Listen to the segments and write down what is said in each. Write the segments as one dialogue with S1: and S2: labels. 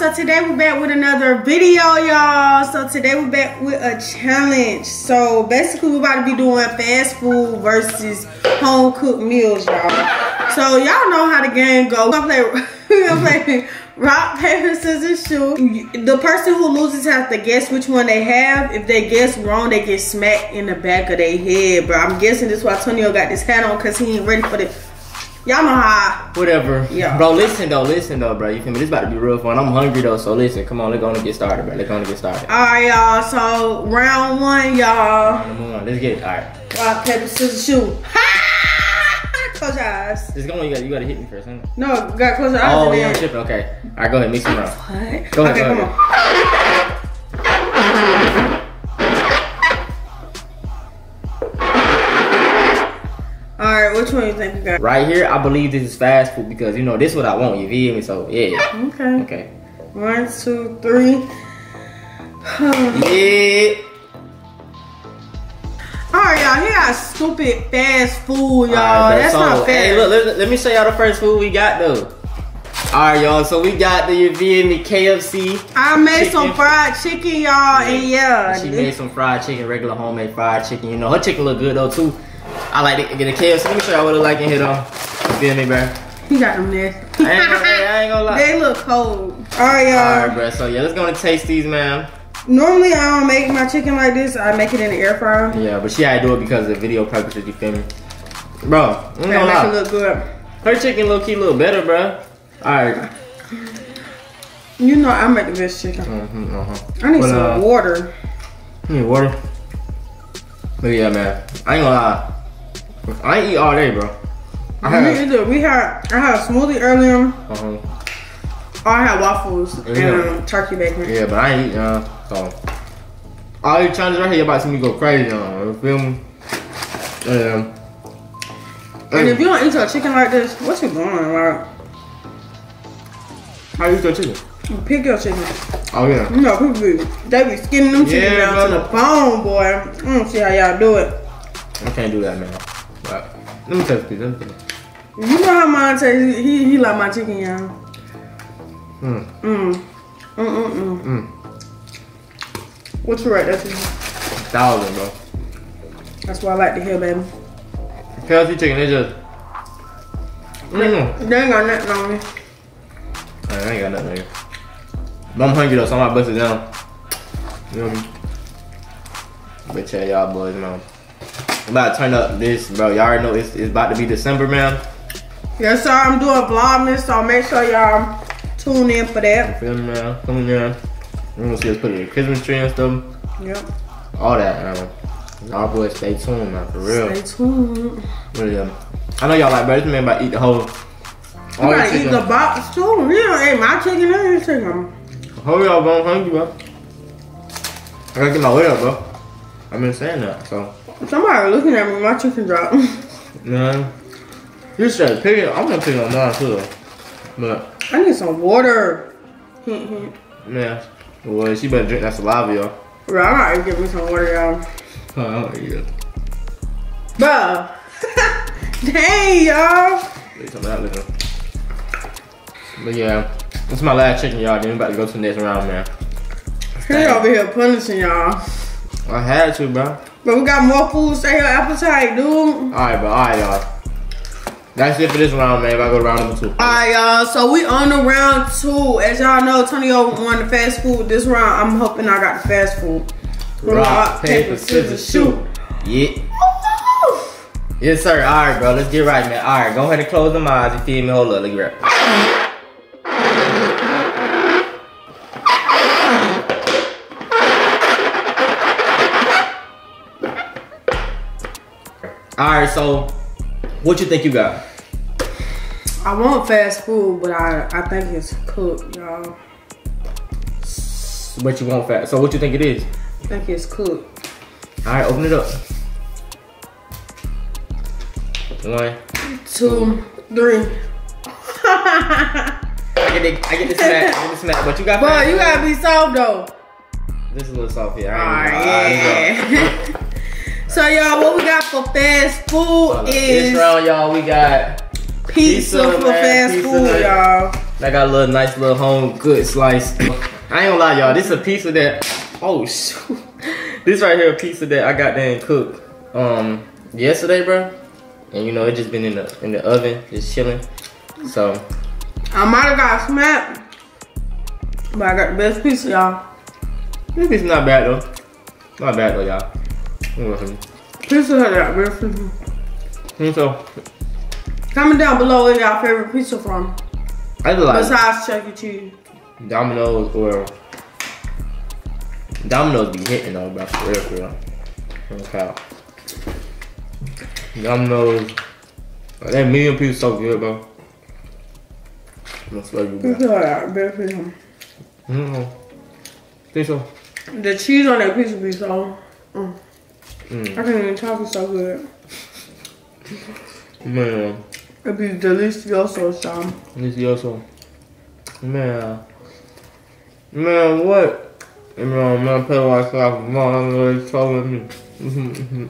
S1: so today we're back with another video, y'all. So today we're back with a challenge. So basically we're about to be doing fast food versus home cooked meals, y'all. So y'all know how the game goes. We're gonna play, we're gonna play rock, paper, scissors, shoot. The person who loses has to guess which one they have. If they guess wrong, they get smacked in the back of their head, bro. I'm guessing this is why Tonio got this hat on because he ain't ready for the How.
S2: Whatever.
S1: Yeah.
S2: Bro, listen though, listen though, bro. You feel me? This about to be real fun. I'm hungry though, so listen. Come on, let's go and get started, bro. Let's go and get started.
S1: All right, y'all. So round one, y'all.
S2: Number one. Let's get it. All right.
S1: Rock, paper, scissors, shoot. Ha! Close your eyes.
S2: Let's go. You got you got to hit me first, huh?
S1: No, gotta close your eyes.
S2: Oh, yeah, I'm tripping. Okay. All right, go ahead. Mix them around.
S1: What?
S2: Go ahead,
S1: okay,
S2: go
S1: come
S2: ahead.
S1: on. Which one you think you got?
S2: Right here, I believe this is fast food because you know this is what I want. You feel me? So yeah.
S1: Okay.
S2: Okay.
S1: One, two, three.
S2: Yeah.
S1: All right, y'all. Here got stupid fast food, y'all.
S2: Alright, bro,
S1: That's
S2: so,
S1: not fast.
S2: Hey, look, let, let me show y'all the first food we got though. All right, y'all. So we got the you feel me KFC.
S1: I made some fried chicken, y'all, and yeah,
S2: She made some fried chicken, regular homemade fried chicken. You know, her chicken look good though too. I like to get a KFC. Let me show y'all what it like in here though. You feel me, bro?
S1: he got them there.
S2: I ain't gonna, hey, I ain't gonna lie.
S1: they look cold. All right, y'all.
S2: All right, bro. So yeah, let's go and taste these, man.
S1: Normally, I don't make my chicken like this. I make it in the air fryer.
S2: Yeah, but she had to do it because of video purposes. You feel me, bro? I ain't
S1: That
S2: gonna
S1: make it
S2: lie.
S1: look good.
S2: Her chicken look key look better, bro. All right.
S1: You know, I make the best chicken.
S2: Mm-hmm, uh-huh.
S1: I need
S2: But,
S1: some
S2: uh,
S1: water.
S2: Need water. But yeah, man. I ain't gonna lie. I eat all day, bro. I had.
S1: either. We had I had a smoothie earlier.
S2: Uh-huh.
S1: Or I had waffles
S2: Yeah.
S1: and um, turkey bacon.
S2: Yeah, but I ain't eat, uh, so. All these challenges right here, you about to see me go crazy on. You feel me? Yeah.
S1: And if you don't eat your chicken like this, what you doing? Like,
S2: How you eat your chicken?
S1: you pick your chicken.
S2: Oh, yeah.
S1: You know, people be, they be skinning them chicken
S2: Yeah,
S1: down to the bone, boy. I don't see how y'all do it.
S2: I can't do that, man. Let me test this. Let me test
S1: You know how mine tastes. He, he like my chicken, y'all.
S2: Mm.
S1: Mm. Mm mm mm.
S2: Mm.
S1: What you right? That's
S2: Thousand, bro.
S1: that's what I like to hear, baby.
S2: KFC chicken, they just. Mm.
S1: They ain't got nothing on me.
S2: I ain't got nothing here. But I'm hungry though, so I might bust it down. You know what I mean? But tell y'all boys, man. I'm about to turn up this, bro. Y'all already know it's, it's about to be December, man.
S1: Yes, sir. I'm doing vlogmas, so make sure y'all tune in for that.
S2: You feel me, man? Come on, man. You gonna see us put in the Christmas tree and stuff.
S1: Yep.
S2: All that, man. Y'all boys stay tuned, man, for real.
S1: Stay tuned.
S2: Really, um, I know y'all like, bro, this man about to eat the whole.
S1: You gotta eat the box too. You don't eat my chicken and his chicken.
S2: Hold y'all, bro. I'm hungry, bro. I gotta get my weight up, bro. I've been saying that, so.
S1: Somebody looking at me, my chicken drop.
S2: Man, you said pick it. I'm gonna pick it on mine too. But
S1: I need some water.
S2: Man, well, she better drink that saliva, y'all.
S1: Bro, I gotta give me some water, y'all.
S2: Oh, I don't eat it.
S1: Bruh. Dang, y'all.
S2: Wait till that liquor. But yeah, this is my last chicken, y'all. Then we about to go to the next round, man.
S1: He over here punishing y'all.
S2: I had to, bro.
S1: But we got more food. Stay your appetite, dude.
S2: All right, bro. All right, y'all. That's it for this round, man. If I go to round number two.
S1: Alright, y'all. So we on the round two. As y'all know, Tonio won the fast food this round. I'm hoping I got the fast food.
S2: Rock, paper, scissors, shoot. Yeah. Yes, sir. All right, bro. Let's get right, man. All right, go ahead and close them eyes. You feel me? Hold up. Look at that. All right, so what you think you got?
S1: I want fast food, but I, I think it's cooked, y'all.
S2: What you want fast? So what you think it is?
S1: I think it's cooked.
S2: All right, open it up. One.
S1: Two, three.
S2: I get the, I get the smack. I get the smack. But you got. But
S1: you
S2: food?
S1: gotta be soft though.
S2: This is a little soft here.
S1: Alright,
S2: I ain't gonna lie.
S1: yeah. so y'all, what we got for fast food
S2: up.
S1: is
S2: This round, y'all, we got
S1: pizza,
S2: pizza,
S1: for
S2: man,
S1: fast
S2: pizza
S1: food, y'all.
S2: I got a little nice little home good slice. I ain't gonna lie, y'all. This is a pizza that. Oh shoot. this right here a pizza that I got there and cooked um yesterday, bro. And you know it just been in the in the oven, just chilling. So
S1: I might have got smacked, but I got the best pizza, y'all.
S2: this pizza not bad though. Not bad though, y'all.
S1: Pizza Hut got the best pizza.
S2: Mm, So
S1: Comment down below where y'all favorite pizza from.
S2: I like
S1: Besides Chuck E. Cheese.
S2: Domino's or Domino's be hitting though, bro. For real, for real. Cap. Domino's. That medium pizza so good, bro. That's what you
S1: Pizza
S2: got.
S1: Hut got the best.
S2: Mm-hmm. Think so?
S1: The cheese on that pizza be so. Mm. I
S2: Mm.
S1: can't even talk. It's so good.
S2: Man,
S1: It'd be delicioso,
S2: is also. Man. Man, what? Man, man, play like that. Man, really telling me. Mm-hmm.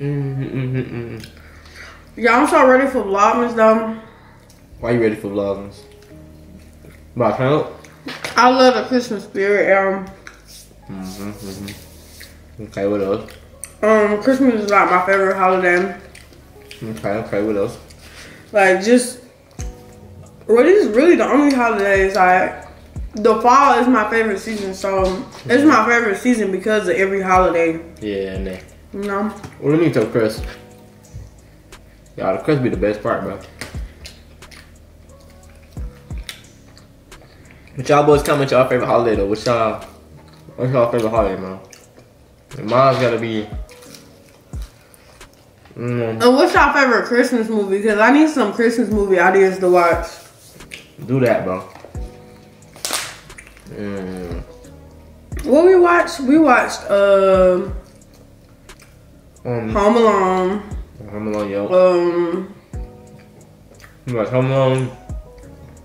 S2: Mm-hmm. Mm-hmm.
S1: Y'all, I'm so ready for Vlogmas though.
S2: Why you ready for vlogging? About count?
S1: I love the Christmas spirit. Um,
S2: Mm-hmm, mm-hmm. Okay, what else?
S1: Um, Christmas is like my favorite holiday.
S2: Okay, okay, what else?
S1: Like just, well, this is really the only holiday is Like the fall is my favorite season, so it's my favorite season because of every holiday.
S2: Yeah, and then.
S1: You know,
S2: What do you mean, tell Chris? Y'all, the Chris be the best part, bro. But y'all boys comment y'all favorite holiday though. What's y'all? What's y'all favorite holiday, man? Mine's gotta be. Mm,
S1: and what's your favorite Christmas movie? Because I need some Christmas movie ideas to watch.
S2: do that, bro. Mm,
S1: What we watched? We watched uh,
S2: um,
S1: Home Alone.
S2: Home Alone, yo.
S1: Um,
S2: You watch Home Alone,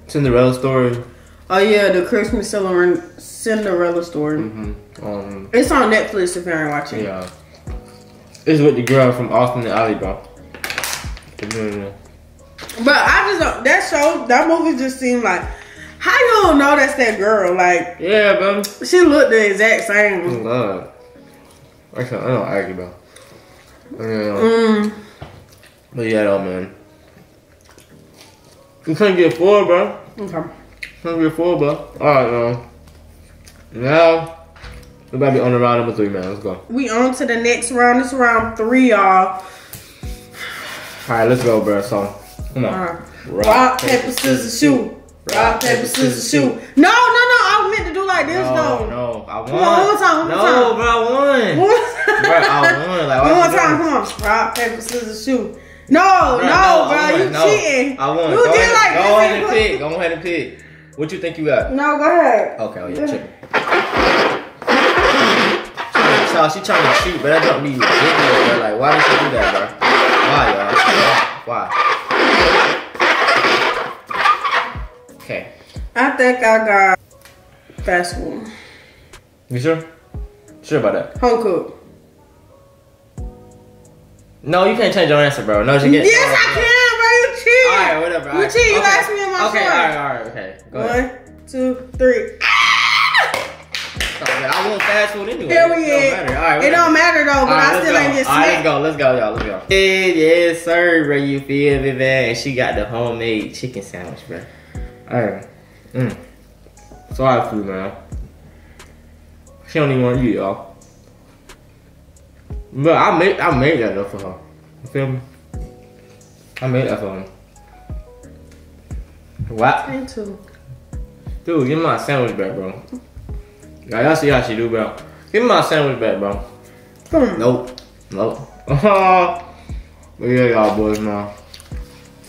S2: Cinderella story.
S1: oh yeah, the Christmas Cinderella story.
S2: Mm-hmm. Um,
S1: It's on Netflix if you ain't watching.
S2: yeah. It's with the girl from Austin and Ally, bro.
S1: But I just don't, that show that movie just seemed like how you don't know that's that girl? Like
S2: Yeah, bro.
S1: she looked the exact same.
S2: Actually, I don't argue, bro.
S1: Mm.
S2: But yeah, though, man. You couldn't get four, bro.
S1: Okay.
S2: Couldn't get four, bro. Alright, man. Now, we about to be on the round number three, man. Let's go.
S1: We on to the next round. This round three, y'all.
S2: Alright, let's go, bro. So, come on.
S1: Uh, rock, paper, scissors, shoot. Rock, paper, scissors, shoot. No, no, no. I meant to do like this
S2: No,
S1: though.
S2: no, I won.
S1: Come on, one more time, one more
S2: no,
S1: time.
S2: bro, I won.
S1: One
S2: Bro, I won. Like,
S1: One more time, come on. Rock, paper, scissors, shoot. No,
S2: Bro,
S1: no,
S2: I
S1: bro, you
S2: No,
S1: cheating.
S2: I won.
S1: You
S2: go
S1: did
S2: ahead,
S1: like
S2: go
S1: this.
S2: ahead and pick. Go ahead and pick. What you think you got?
S1: No, go ahead.
S2: Okay, oh yeah, check. Child, she trying to cheat, but that don't be ridiculous, bro. Like, why did she do that, bro? Why, y'all? Why? Why? Okay.
S1: I think I got fast food.
S2: You sure? Sure about that?
S1: Home cook.
S2: No, you can't change your answer, bro. No, you get.
S1: Yes, I can, bro. You cheat.
S2: Alright, whatever.
S1: You
S2: alright.
S1: cheat. You
S2: okay.
S1: asked me in my
S2: Okay,
S1: choice.
S2: alright, alright, okay. Go ahead.
S1: One, two, three.
S2: Man, I want fast food anyway.
S1: Here we
S2: It
S1: is.
S2: don't matter. Alright,
S1: It don't matter though, but
S2: Alright,
S1: I still
S2: go.
S1: ain't get
S2: Alright, let's go. Let's go, y'all. Let's go. Yeah, yes, sir, bro. You feel me, man? And she got the homemade chicken sandwich, bro. Alright. Mm. Sorry, food, man. She don't even want to eat, y'all. But I made, I made that though for her. You feel me? I made that for her. What?
S1: Me too.
S2: Dude, give me my sandwich back, bro. Now y'all see how she do, bro. Give me my sandwich back, bro.
S1: On.
S2: Nope. Nope. but yeah, y'all boys, man.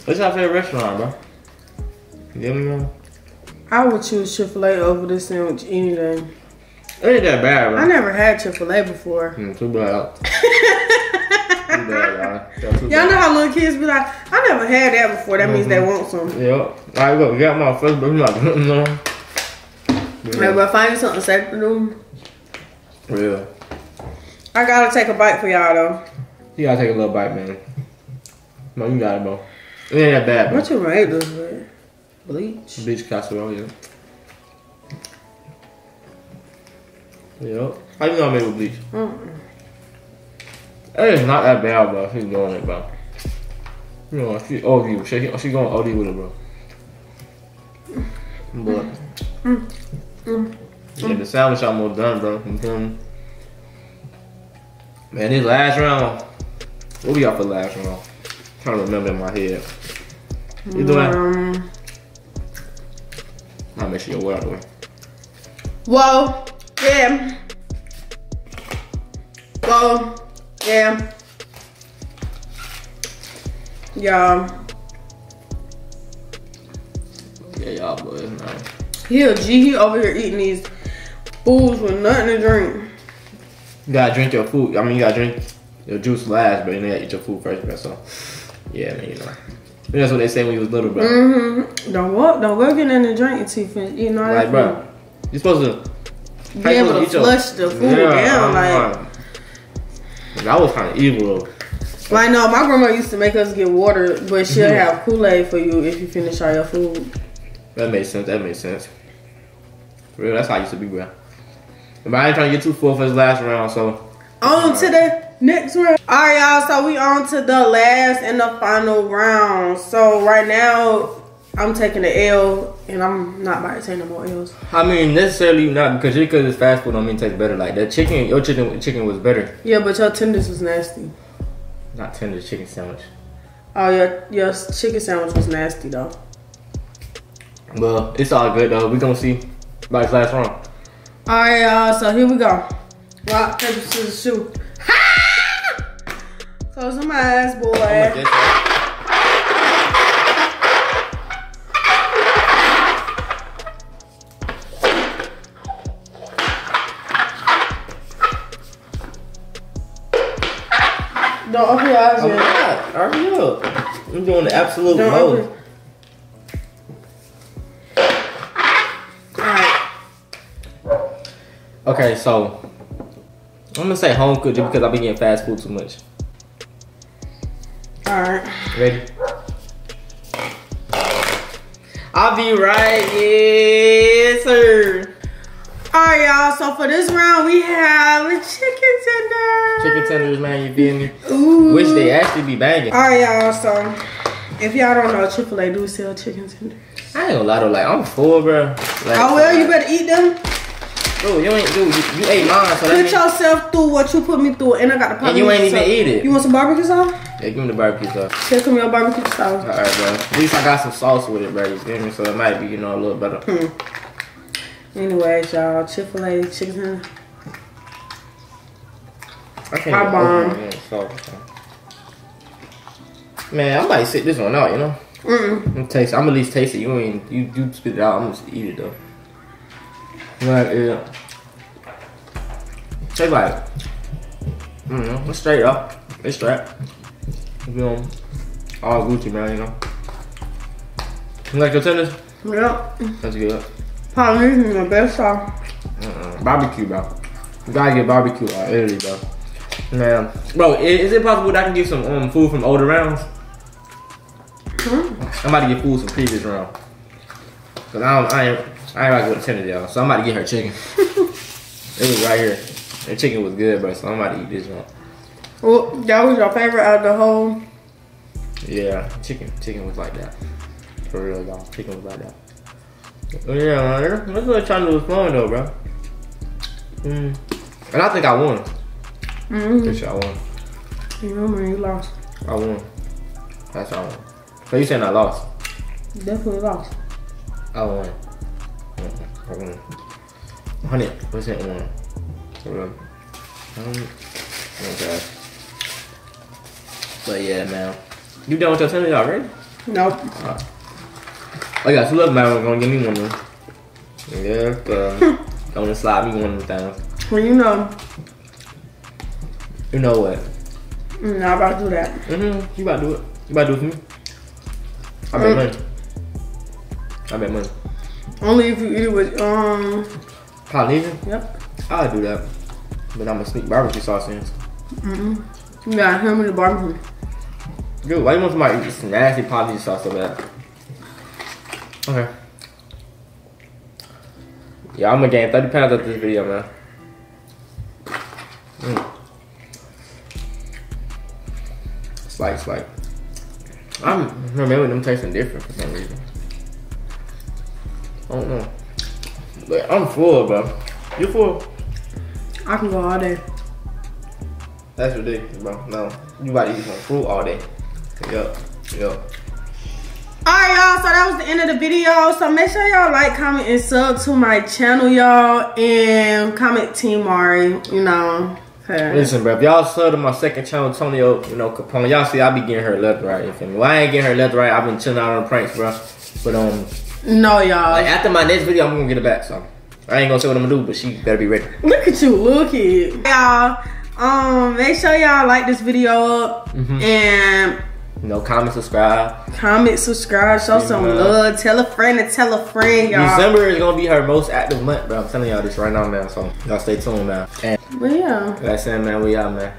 S2: What's your favorite restaurant, bro? Give me one.
S1: I would choose Chick Fil A over this sandwich any day.
S2: It ain't that bad, bro.
S1: I never had Chick Fil A before.
S2: Mm, too bad. Too bad, y'all.
S1: Y'all know how little kids be like, I never had that before. That means they
S2: Mm-hmm.
S1: want some.
S2: Yep. Alright, look, got my first, but like, no.
S1: Like, but find you something safe to do.
S2: Yeah.
S1: I gotta take a bite for y'all though.
S2: You gotta take a little bite, man. No, you got it, bro. It ain't that bad, bro.
S1: What you made this with? Bleach.
S2: Bleach casserole, yeah. Yep. How you know I made with bleach?
S1: Mm-mm.
S2: It's not that bad, bro. She's doing it, bro. You know, she OD. She, she going OD with it, bro. But,
S1: Mm.
S2: Yeah, the sandwich almost done, bro. Man, this last round, what we got for last round? trying to remember in my head. You doing?
S1: Um,
S2: I'll make sure you're well way.
S1: well, yeah. Well, yeah. Yeah.
S2: Yeah, y'all boys, man.
S1: He a G. He over here eating these foods with nothing to drink.
S2: You gotta drink your food. I mean, you gotta drink your juice last, but you gotta eat your food first, bro. So, yeah, man, you know. That's what they say when you was little, bro.
S1: Mm-hmm. Don't walk. Don't go get nothing to drink until you finish eating all
S2: Like, bro, you're supposed to.
S1: Be able to
S2: eat your-
S1: flush the food
S2: Yeah,
S1: down.
S2: uh-huh.
S1: Like,
S2: that was kind of evil. though.
S1: like no, my grandma used to make us get water, but she'll
S2: Mhm.
S1: have Kool Aid for you if you finish all your food.
S2: That makes sense. That makes sense. For real, that's how I used to be, bro. But I ain't trying to get too full for this last round, so
S1: On to the next round. All right, y'all. So we on to the last and the final round. So right now, I'm taking the L, and I'm not about to take no more L's.
S2: I mean necessarily not because just because it's fast food don't mean it tastes better. Like that chicken, your chicken chicken was better.
S1: Yeah, but your tenders was nasty.
S2: Not tender chicken sandwich.
S1: Oh, your your chicken sandwich was nasty though.
S2: Well, it's all good though. We gonna see this last round.
S1: All right, y'all. So here we go. Rock paper scissors shoot. Close my eyes, boy. Don't open your eyes
S2: I'm
S1: yet.
S2: not. Hurry up. I'm doing the absolute
S1: Don't
S2: most. Okay, so I'm gonna say home cooked just because I've been getting fast food too much.
S1: All right.
S2: Ready? I'll be right, yes, sir.
S1: All right, y'all. So for this round, we have a chicken tender.
S2: Chicken tenders, man, you feel me?
S1: Ooh.
S2: Wish they actually be banging.
S1: All right, y'all. So if y'all don't know, Chick Fil A do sell chicken tenders.
S2: I ain't gonna lie though, like I'm full, bro. Like,
S1: Oh well, you better eat them.
S2: You ain't, dude, you, you ate mine, so
S1: Put yourself through what you put me through, and I got the.
S2: And you ain't even
S1: sauce.
S2: eat it.
S1: You want some barbecue sauce?
S2: yeah, give me the barbecue sauce.
S1: Here come your barbecue sauce.
S2: All right, bro. At least I got some sauce with it, bro. You feel me? So it might be, you know, a little better.
S1: Hmm. Anyways, y'all, Chick Fil A chicken.
S2: I can't
S1: bomb.
S2: open my damn sauce, man. Man, I might sit this one out, you know.
S1: Mm-mm.
S2: I'm taste. I'm at least taste it. You ain't you you spit it out. I'm gonna just eat it though. Like yeah. Taste like. I don't know. It's straight up. It's straight. You know, all Gucci man. You know. You like your tenders?
S1: Yep.
S2: That's good.
S1: Polynesian is the best sauce.
S2: Uh-uh. Barbecue, bro. You gotta get barbecue out Italy, bro. Man, bro, i- is it possible that I can get some um food from older rounds?
S1: Hmm?
S2: I'm about to get food from previous round. Cause I don't, I ain't, I ain't about to go to tender y'all. So I'm about to get her chicken. it was right here. The chicken was good, bro. So I'm about to eat this one.
S1: Well, that was your favorite out of the whole.
S2: Yeah, chicken, chicken was like that. For real, y'all. Chicken was like that. But yeah, man, that's what I'm trying to do was fun though, bro. Mm. And I think I won.
S1: Mm-hmm.
S2: Sure I won.
S1: You remember you lost.
S2: I won. That's how I won. So you saying I lost?
S1: Definitely lost.
S2: I won. Hundred percent won. For real. Um, okay. But yeah, man. You done with your tender already?
S1: Nope.
S2: Oh yeah, so look, man, we're gonna give me one of them. Yeah, um, gonna slide me one of them things.
S1: Well, you know,
S2: You know what?
S1: I'm not about to do that.
S2: Mm-hmm. You about to do it. You about to do it for me. I bet
S1: Mm.
S2: money. I bet money.
S1: Only if you eat it with, um,
S2: Polynesian?
S1: yep.
S2: I'll do that. But I'm gonna sneak barbecue sauce in.
S1: You got him in the barbecue.
S2: Dude, why you want somebody to eat some nasty Polynesian sauce so bad? Okay. Yeah, I'm gonna gain 30 pounds after this video, man. Mm. It's like. I'm remembering them tasting different for some reason. I don't know. But I'm full, bro. You full?
S1: I can go all day.
S2: That's ridiculous, bro. No, you about to eat some fruit all day. Yup, yup.
S1: Alright, y'all. So that was the end of the video. So make sure y'all like, comment, and sub to my channel, y'all. And comment Team Mari, you know.
S2: Listen, bro, if y'all sub to my second channel, Tonio, you know, Capone, y'all see I be getting her left right, you feel me? Well, I ain't getting her left right. I've been chilling out on pranks, bro. But, um,
S1: No, y'all.
S2: like, after my next video, I'm gonna get it back, so. I ain't gonna say what I'm gonna do, but she better be ready.
S1: Look at you, look it. Y'all, um, make sure y'all like this video up
S2: Mhm.
S1: and
S2: You know, comment, subscribe.
S1: comment, subscribe, show some
S2: Yeah.
S1: love, tell a friend and tell a friend, y'all.
S2: December is gonna be her most active month, bro. I'm telling y'all this right now, man. So y'all stay tuned, man. And
S1: But yeah.
S2: like I said, man, we out, man. Hey.